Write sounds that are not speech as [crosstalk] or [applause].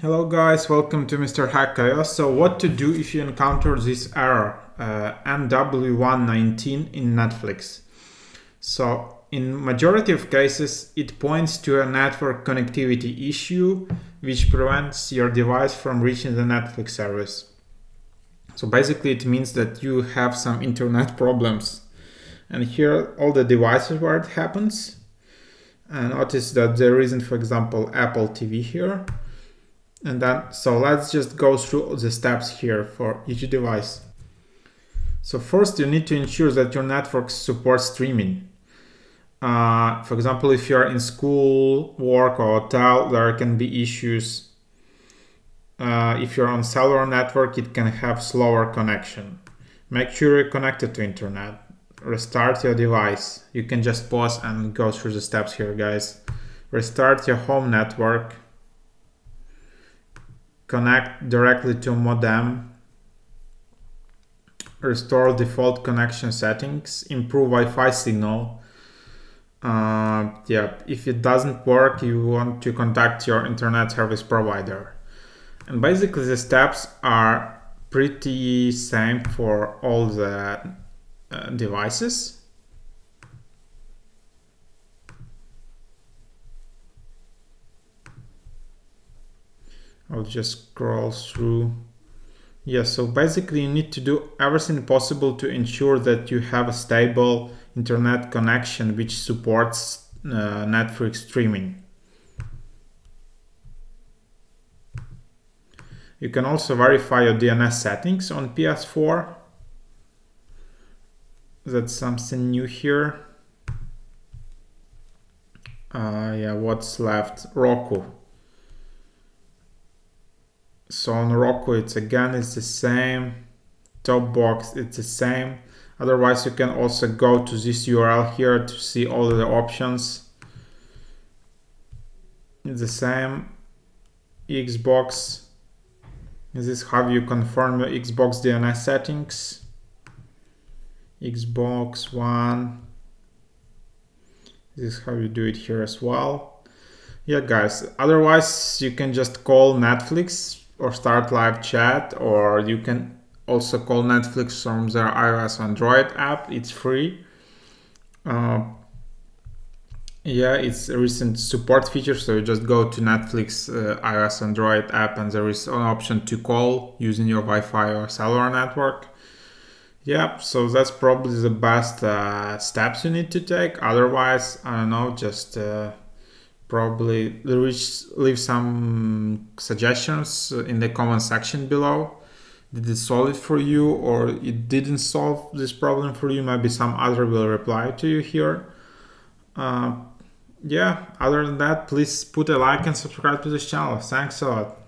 Hello guys, welcome to Mr. Hackio. So what to do if you encounter this error, uh, NW119 in Netflix. So in majority of cases, it points to a network connectivity issue which prevents your device from reaching the Netflix service. So basically it means that you have some internet [laughs] problems. And here all the devices where it happens. And notice that there isn't, for example, Apple TV here and then, so let's just go through the steps here for each device. So first you need to ensure that your network supports streaming. Uh, for example, if you're in school, work or hotel, there can be issues. Uh, if you're on cellular network, it can have slower connection. Make sure you're connected to internet. Restart your device. You can just pause and go through the steps here, guys. Restart your home network connect directly to modem, restore default connection settings, improve Wi-Fi signal. Uh, yeah, if it doesn't work, you want to contact your internet service provider. And basically the steps are pretty same for all the uh, devices. I'll just scroll through. Yeah, so basically you need to do everything possible to ensure that you have a stable internet connection which supports uh, Netflix streaming. You can also verify your DNS settings on PS4. That's something new here. Uh, yeah, what's left? Roku so on Roku it's again it's the same. Top box it's the same. Otherwise you can also go to this URL here to see all the options. It's the same. Xbox. This is how you confirm your Xbox DNS settings. Xbox One. This is how you do it here as well. Yeah guys otherwise you can just call Netflix or start live chat or you can also call Netflix from their iOS Android app. It's free. Uh, yeah, it's a recent support feature. So you just go to Netflix uh, iOS Android app and there is an option to call using your Wi-Fi or cellular network. Yeah, so that's probably the best uh, steps you need to take. Otherwise, I don't know, just uh, probably leave some suggestions in the comment section below. Did it solve it for you or it didn't solve this problem for you? Maybe some other will reply to you here. Uh, yeah other than that please put a like and subscribe to this channel. Thanks a lot